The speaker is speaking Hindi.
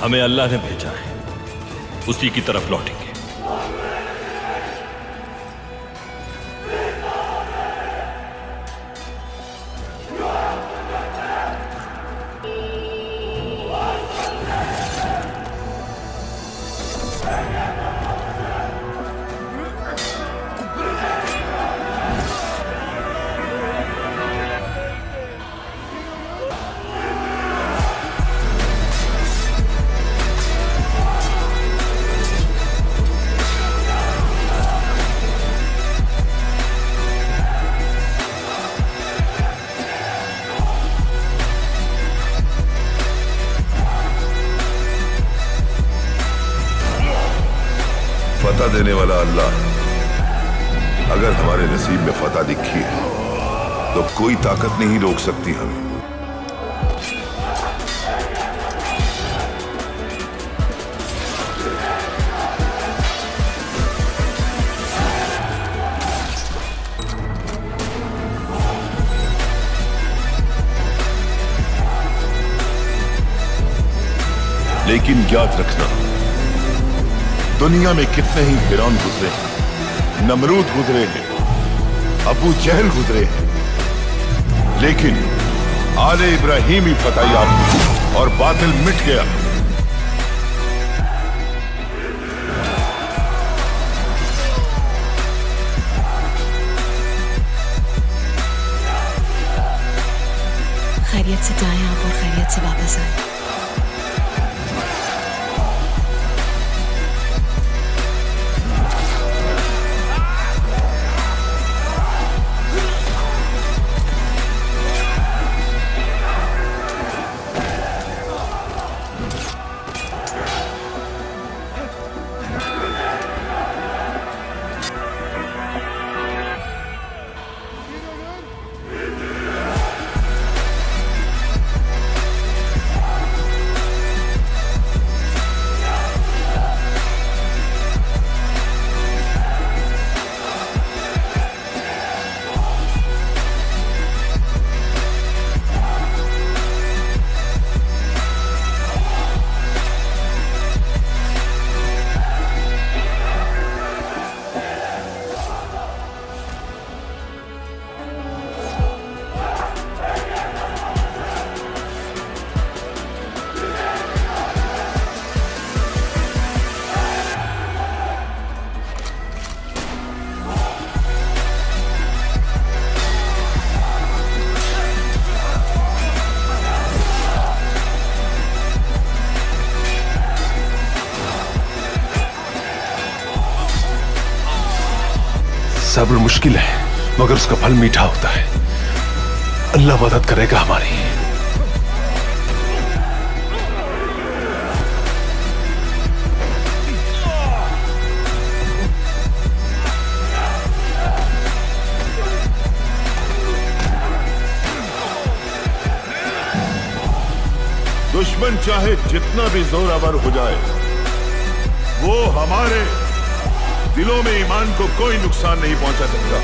हमें अल्लाह ने भेजा है। उसी की तरफ़ लौटेंगे। फतह देने वाला अल्लाह अगर हमारे नसीब में फतह दिखी है तो कोई ताकत नहीं रोक सकती हमें। लेकिन याद रखना दुनिया में कितने ही फिरौन गुजरे हैं। नमरूद गुजरे हैं, अबू जहल गुजरे हैं। लेकिन आले इब्राहिम ही फतह याब और बादल मिट गया। खैरियत से जाएँ आप और खैरियत से वापस आए। सब्र मुश्किल है, मगर उसका फल मीठा होता है। अल्लाह मदद करेगा हमारी। दुश्मन चाहे जितना भी जोरावर हो जाए, वो हमारे दिलों में ईमान को कोई नुकसान नहीं पहुँचा सकता।